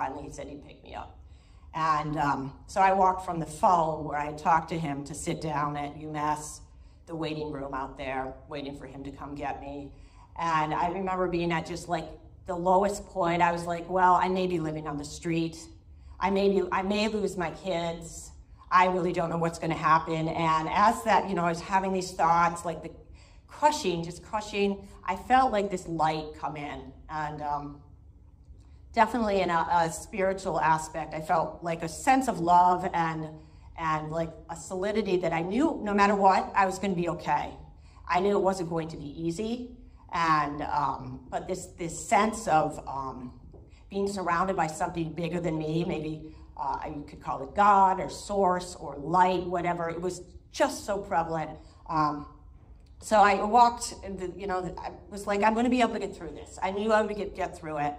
finally he said he'd pick me up. And um, so I walked from the phone where I talked to him to sit down at UMass, the waiting room out there, waiting for him to come get me. And I remember being at just like the lowest point. I was like, well, I may be living on the street. I may, be, I may lose my kids. I really don't know what's going to happen. And as that, you know, I was having these thoughts, like the crushing, just crushing, I felt like this light come in. And um, definitely in a, a, spiritual aspect, I felt like a sense of love and, and like a solidity that I knew no matter what, I was going to be okay. I knew it wasn't going to be easy. And, um, but this, this sense of um, being surrounded by something bigger than me, maybe uh, you could call it God or source or light, whatever. It was just so prevalent. Um, so I walked, the, you know, I was like, I'm going to be able to get through this. I knew I would get, get through it.